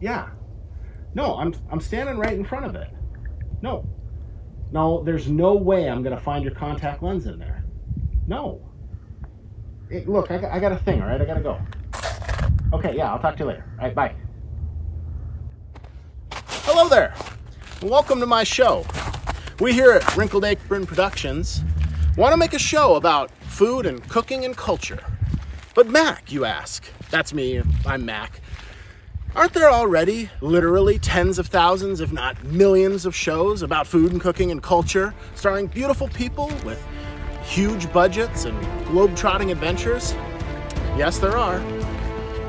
Yeah. No, I'm I'm standing right in front of it. No. No, there's no way I'm gonna find your contact lens in there. No. Hey, look, I got, I got a thing, all right? I gotta go. Okay, yeah, I'll talk to you later. All right, bye. Hello there. Welcome to my show. We here at Wrinkled Apron Productions want to make a show about food and cooking and culture. But Mac, you ask. That's me. I'm Mac. Aren't there already literally tens of thousands, if not millions, of shows about food and cooking and culture, starring beautiful people with huge budgets and globe-trotting adventures? Yes, there are.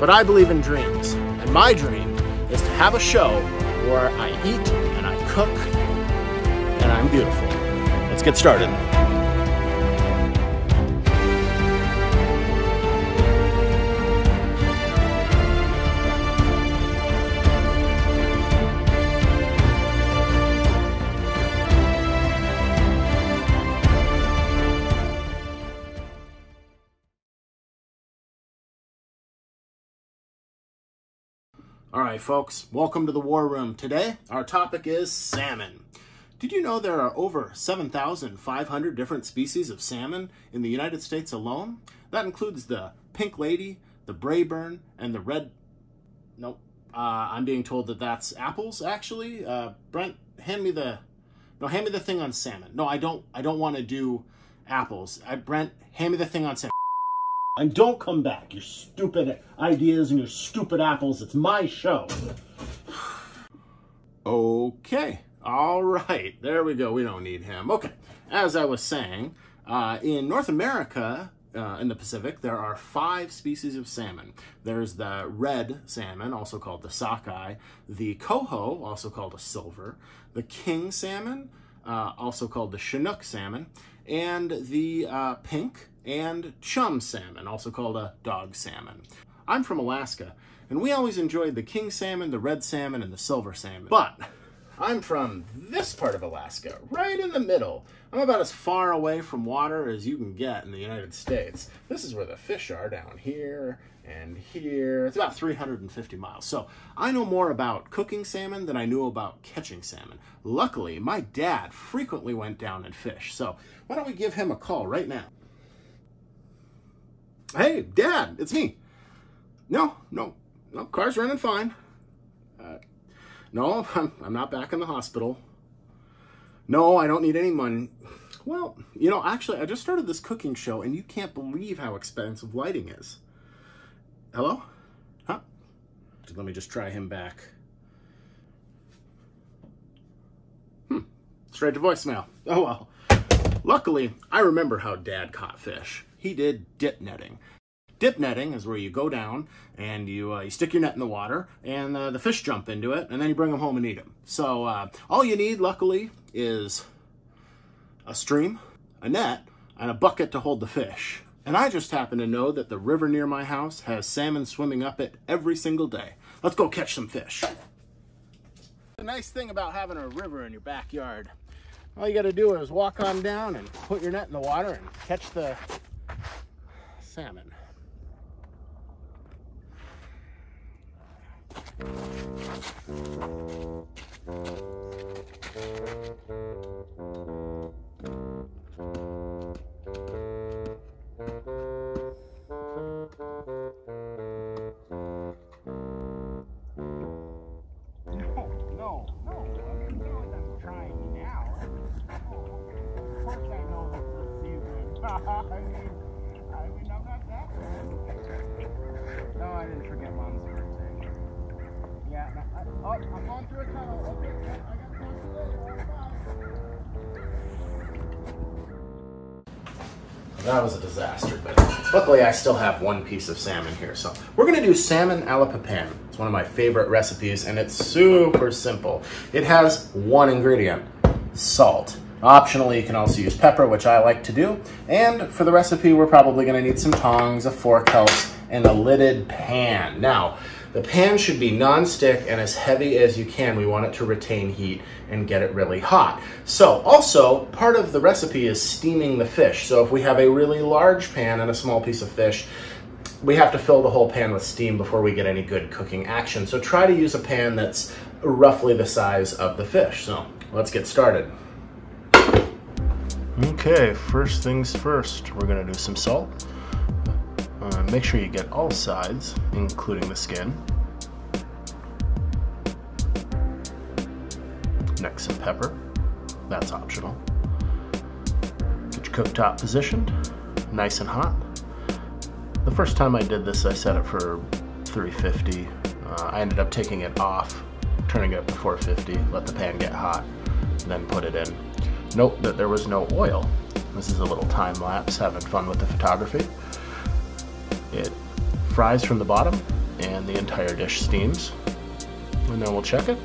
But I believe in dreams, and my dream is to have a show where I eat and I cook and I'm beautiful. Let's get started. All right, folks, welcome to the War Room. Today, our topic is salmon. Did you know there are over 7,500 different species of salmon in the United States alone? That includes the pink lady, the Braeburn, and the red. Nope. Uh, I'm being told that that's apples, actually. Uh, Brent, hand me the. No, hand me the thing on salmon. No, I don't. I don't want to do apples. I, Brent, hand me the thing on salmon. And don't come back, your stupid ideas and your stupid apples. It's my show. okay. All right. There we go. We don't need him. Okay. As I was saying, uh, in North America, uh, in the Pacific, there are five species of salmon. There's the red salmon, also called the sockeye, the coho, also called a silver, the king salmon, uh, also called the chinook salmon, and the uh, pink and chum salmon, also called a dog salmon. I'm from Alaska, and we always enjoyed the king salmon, the red salmon, and the silver salmon. But I'm from this part of Alaska, right in the middle. I'm about as far away from water as you can get in the United States. This is where the fish are down here and here. It's about 350 miles. So I know more about cooking salmon than I knew about catching salmon. Luckily, my dad frequently went down and fished. So why don't we give him a call right now? Hey, Dad, it's me. No, no, no, car's running fine. Uh, no, I'm, I'm not back in the hospital. No, I don't need any money. Well, you know, actually, I just started this cooking show, and you can't believe how expensive lighting is. Hello? Huh? Let me just try him back. Hmm. Straight to voicemail. Oh, well. Luckily, I remember how Dad caught fish. He did dip netting. Dip netting is where you go down and you, uh, you stick your net in the water and uh, the fish jump into it and then you bring them home and eat them. So uh, all you need, luckily, is a stream, a net, and a bucket to hold the fish. And I just happen to know that the river near my house has salmon swimming up it every single day. Let's go catch some fish. The nice thing about having a river in your backyard, all you gotta do is walk on down and put your net in the water and catch the salmon. No, no, no. I mean, I mean, I'm not that bad. No, I didn't forget mom's That was a disaster, but luckily I still have one piece of salmon here. So we're gonna do salmon a la. It's one of my favorite recipes and it's super simple. It has one ingredient, salt. Optionally, you can also use pepper, which I like to do. And for the recipe, we're probably gonna need some tongs, a fork helps, and a lidded pan. Now, the pan should be non-stick and as heavy as you can. We want it to retain heat and get it really hot. So also, part of the recipe is steaming the fish. So if we have a really large pan and a small piece of fish, we have to fill the whole pan with steam before we get any good cooking action. So try to use a pan that's roughly the size of the fish. So let's get started. Okay, first things first, we're gonna do some salt. Make sure you get all sides, including the skin. Next, some pepper. That's optional. Get your cooktop positioned, nice and hot. The first time I did this, I set it for 350. Uh, I ended up taking it off, turning it up to 450, let the pan get hot, then put it in. Note that there was no oil. This is a little time lapse, having fun with the photography. It fries from the bottom and the entire dish steams. And then we'll check it.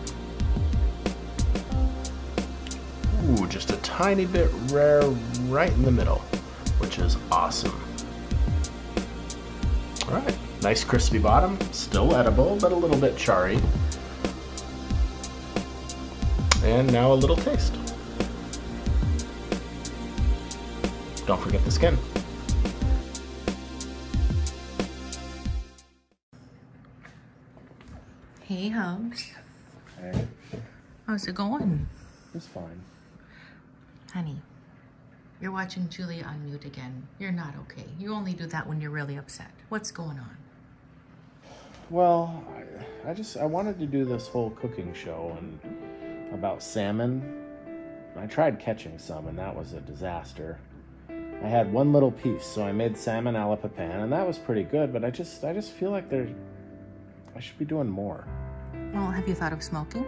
Ooh, just a tiny bit rare right in the middle, which is awesome. All right, nice crispy bottom, still edible, but a little bit charry. And now a little taste. Don't forget the skin. Hey, Hubs. Hey, How's it going? it's fine. Honey, you're watching Julia on mute again. You're not okay. You only do that when you're really upset. What's going on? Well, I, I just I wanted to do this whole cooking show and about salmon. I tried catching some and that was a disaster. I had one little piece, so I made salmon a la papan, and that was pretty good. But I just I just feel like there I should be doing more. Well, have you thought of smoking?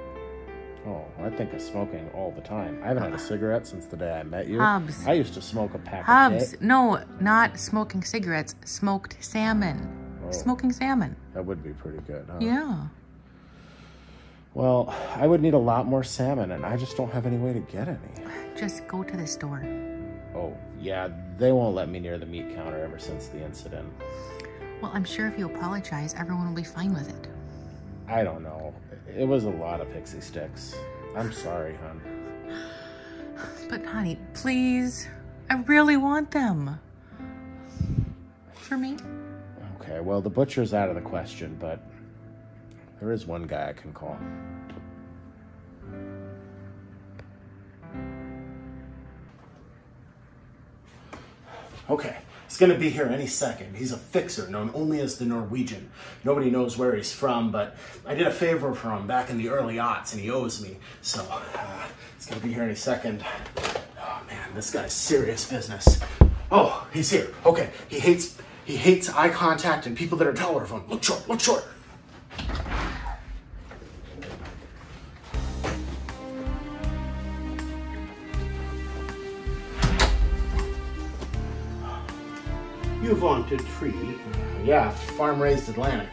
Oh, I think of smoking all the time. I haven't had a uh, cigarette since the day I met you. Hubs. I used to smoke a pack Hubs, a day. no, not smoking cigarettes, smoked salmon. Oh. Smoking salmon. That would be pretty good, huh? Yeah. Well, I would need a lot more salmon, and I just don't have any way to get any. Just go to the store. Oh, yeah, they won't let me near the meat counter ever since the incident. Well, I'm sure if you apologize, everyone will be fine with it. I don't know. It was a lot of Pixy Stix. I'm sorry, hon. But, honey, please. I really want them. For me? Okay, well, the butcher's out of the question, but there is one guy I can call. Okay, he's gonna be here any second. He's a fixer known only as the Norwegian. Nobody knows where he's from, but I did a favor for him back in the early aughts and he owes me. So, uh, he's gonna be here any second. Oh man, this guy's serious business. Oh, he's here. Okay, he hates he hates eye contact and people that are taller of him. Look short, look short. You vaunted tree. Yeah, farm raised Atlantic.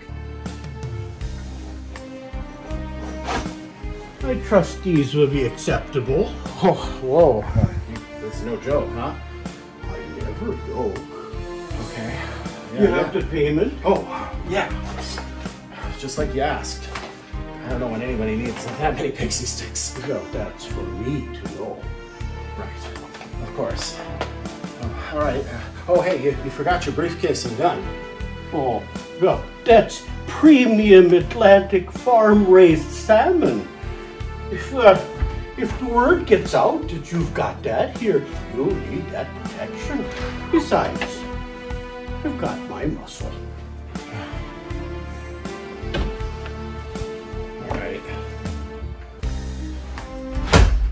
I trust these will be acceptable. Oh, whoa. That's no joke, huh? I never joke. Okay. You have the payment? Oh, yeah. Just like you asked. I don't know when anybody needs that many Pixy Stix. Well, that's for me to know. Right. Of course. All right. Oh, hey, you, you forgot your briefcase and gun. Oh, well, that's premium Atlantic farm-raised salmon. If, uh, if the word gets out that you've got that here, you'll need that protection. Besides, I've got my muscle. All right.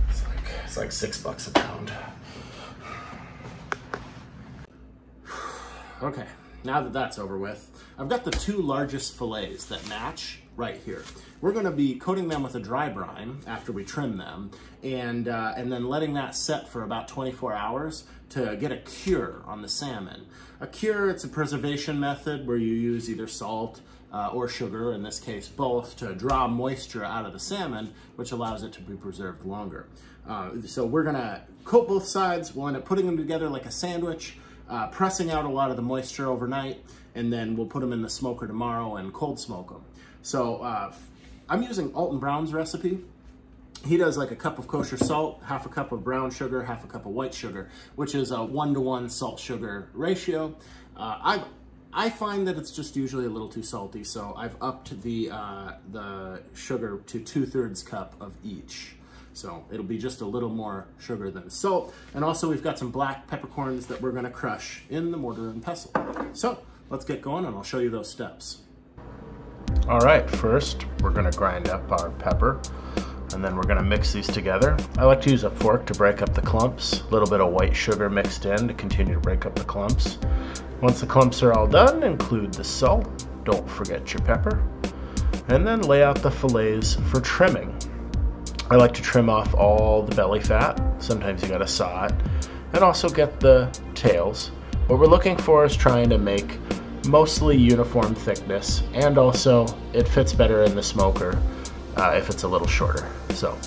It's like, it's like six bucks a pound. Okay, now that that's over with, I've got the two largest fillets that match right here. We're gonna be coating them with a dry brine after we trim them and, uh, and then letting that set for about 24 hours to get a cure on the salmon. A cure, it's a preservation method where you use either salt uh, or sugar, in this case both, to draw moisture out of the salmon, which allows it to be preserved longer. Uh, so we're gonna coat both sides, we'll end up putting them together like a sandwich, uh, pressing out a lot of the moisture overnight, and then we'll put them in the smoker tomorrow and cold smoke them. So uh, I'm using Alton Brown's recipe. He does like a cup of kosher salt, half a cup of brown sugar, half a cup of white sugar, which is a one-to-one salt-sugar ratio. Uh, I I find that it's just usually a little too salty, so I've upped the, uh, the sugar to two thirds cup of each. So it'll be just a little more sugar than salt. And also we've got some black peppercorns that we're gonna crush in the mortar and pestle. So let's get going and I'll show you those steps. All right, first we're gonna grind up our pepper and then we're gonna mix these together. I like to use a fork to break up the clumps, a little bit of white sugar mixed in to continue to break up the clumps. Once the clumps are all done, include the salt, don't forget your pepper, and then lay out the fillets for trimming. I like to trim off all the belly fat. Sometimes you gotta saw it. And also get the tails. What we're looking for is trying to make mostly uniform thickness and also it fits better in the smoker uh, if it's a little shorter. So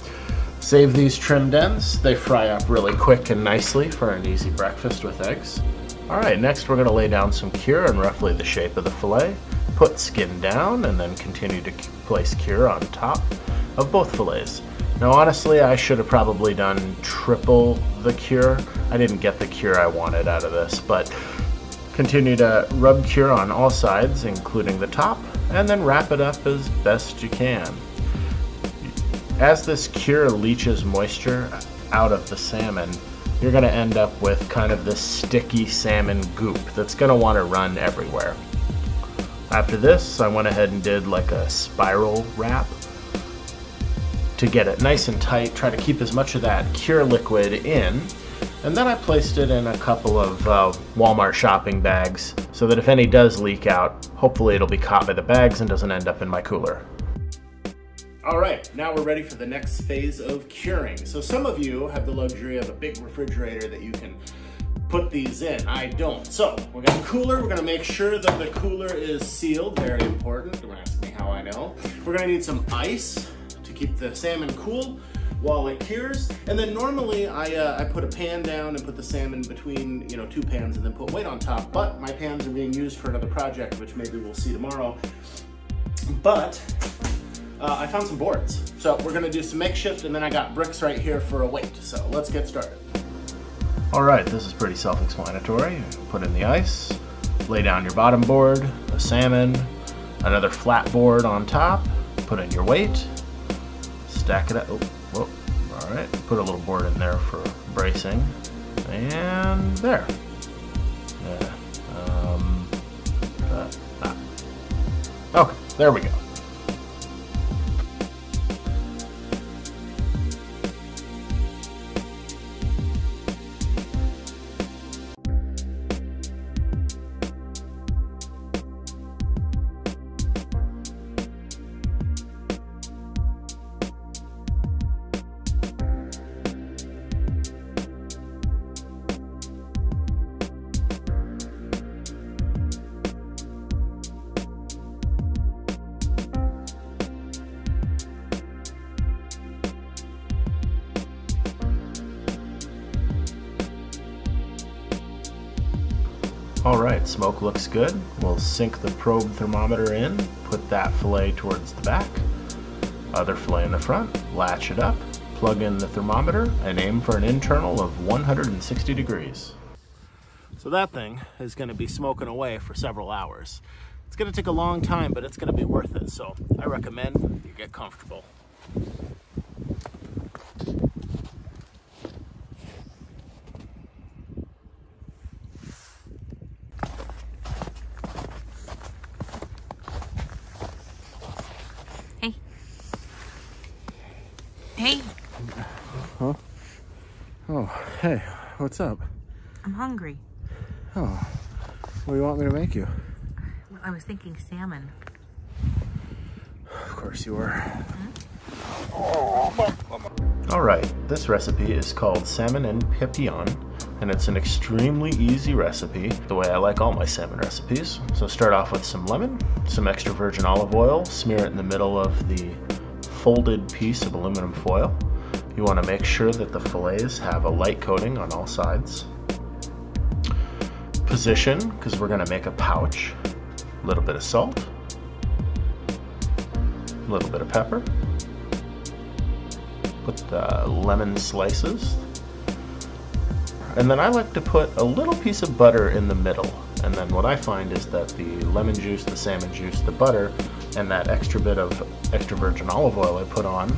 save these trimmed ends. They fry up really quick and nicely for an easy breakfast with eggs. All right, next we're gonna lay down some cure in roughly the shape of the filet. Put skin down and then continue to place cure on top of both fillets. Now honestly, I should have probably done triple the cure. I didn't get the cure I wanted out of this, but continue to rub cure on all sides, including the top, and then wrap it up as best you can. As this cure leaches moisture out of the salmon, you're going to end up with kind of this sticky salmon goop that's going to want to run everywhere. After this, I went ahead and did like a spiral wrap to get it nice and tight, try to keep as much of that cure liquid in. And then I placed it in a couple of uh, Walmart shopping bags so that if any does leak out, hopefully it'll be caught by the bags and doesn't end up in my cooler. All right, now we're ready for the next phase of curing. So some of you have the luxury of a big refrigerator that you can put these in. I don't. So we're gonna cooler. We're gonna make sure that the cooler is sealed. Very important. Don't ask me how I know. We're gonna need some ice keep the salmon cool while it cures. And then normally I, uh, I put a pan down and put the salmon between you know two pans and then put weight on top. But my pans are being used for another project, which maybe we'll see tomorrow. But uh, I found some boards. So we're gonna do some makeshift and then I got bricks right here for a weight. So let's get started. All right, this is pretty self-explanatory. Put in the ice, lay down your bottom board, the salmon, another flat board on top, put in your weight, stack it up. Oh, whoa. All right, put a little board in there for bracing. And there. Yeah. Um, uh, ah. Okay, there we go. Alright, smoke looks good. We'll sink the probe thermometer in, put that fillet towards the back, other fillet in the front, latch it up, plug in the thermometer, and aim for an internal of 160 degrees. So that thing is going to be smoking away for several hours. It's going to take a long time, but it's going to be worth it, so I recommend you get comfortable. Hey. Huh? Oh, hey, what's up? I'm hungry. Oh, what do you want me to make you? Well, I was thinking salmon. Of course you were. Hmm? All right, this recipe is called salmon en papillote, and it's an extremely easy recipe, the way I like all my salmon recipes. So start off with some lemon, some extra virgin olive oil, smear it in the middle of the folded piece of aluminum foil. You want to make sure that the fillets have a light coating on all sides. Position, because we're going to make a pouch. A little bit of salt. A little bit of pepper. Put the lemon slices. And then I like to put a little piece of butter in the middle And then what I find is that the lemon juice, the salmon juice, the butter, and that extra bit of extra virgin olive oil I put on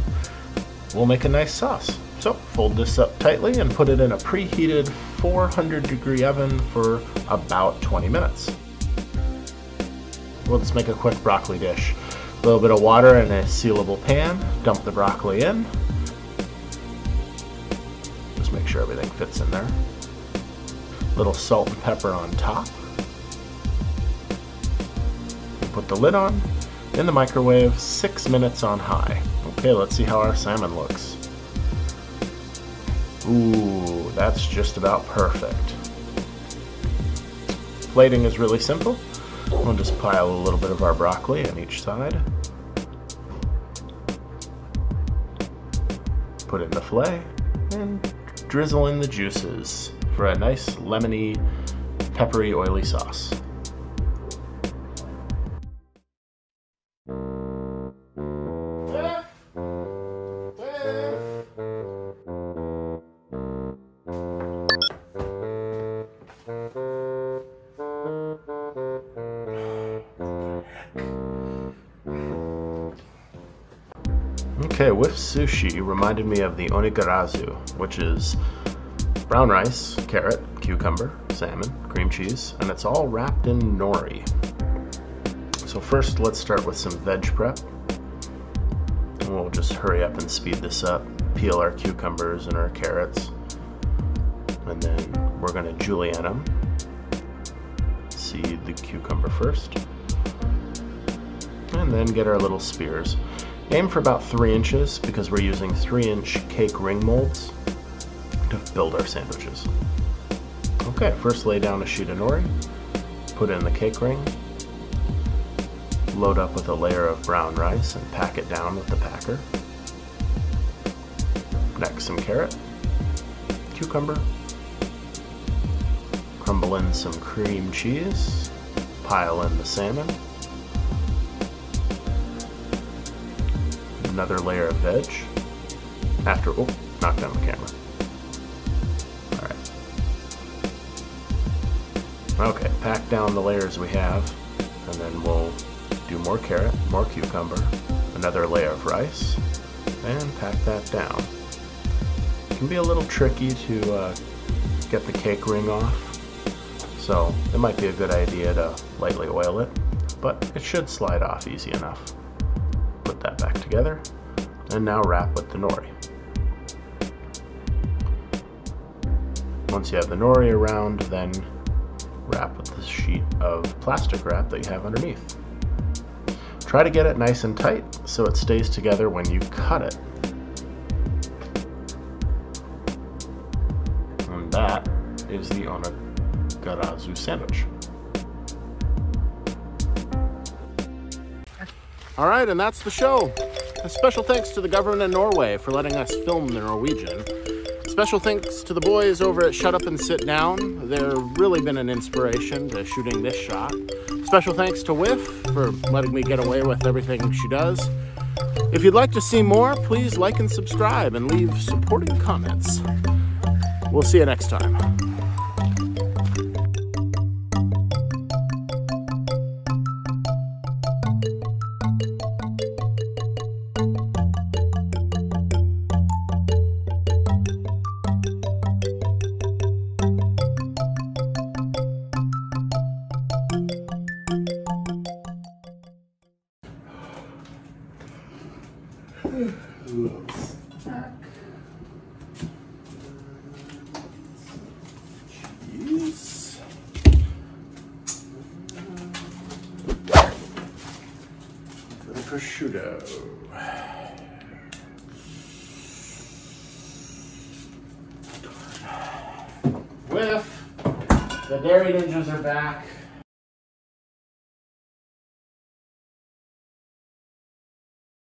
will make a nice sauce. So fold this up tightly and put it in a preheated 400 degree oven for about 20 minutes. Let's make a quick broccoli dish. A little bit of water in a sealable pan, dump the broccoli in. Just make sure everything fits in there. A Little salt and pepper on top. Put the lid on, in the microwave, six minutes on high. Okay, let's see how our salmon looks. Ooh, that's just about perfect. Plating is really simple. We'll just pile a little bit of our broccoli on each side. Put in the filet and drizzle in the juices for a nice lemony, peppery, oily sauce. Sushi reminded me of the onigirazu, which is brown rice, carrot, cucumber, salmon, cream cheese, and it's all wrapped in nori. So first, let's start with some veg prep. And we'll just hurry up and speed this up, peel our cucumbers and our carrots, and then we're gonna julienne them. Seed the cucumber first, and then get our little spears. Aim for about 3 inches because we're using 3 inch cake ring molds to build our sandwiches. Okay, first lay down a sheet of nori, put in the cake ring, load up with a layer of brown rice and pack it down with the packer. Next some carrot, cucumber, crumble in some cream cheese, pile in the salmon, another layer of veg. After, oh, knock down the camera. Alright. Okay, pack down the layers we have, and then we'll do more carrot, more cucumber, another layer of rice, and pack that down. It can be a little tricky to uh, get the cake ring off, so it might be a good idea to lightly oil it, but it should slide off easy enough put that back together, and now wrap with the nori. Once you have the nori around, then wrap with the sheet of plastic wrap that you have underneath. Try to get it nice and tight so it stays together when you cut it. And that is the onigirazu sandwich. All right, and that's the show. A special thanks to the government of Norway for letting us film the Norwegian. Special thanks to the boys over at Shut Up and Sit Down. They've really been an inspiration to shooting this shot. Special thanks to Whiff for letting me get away with everything she does. If you'd like to see more, please like and subscribe and leave supporting comments. We'll see you next time. The Dairy Ninjas are back.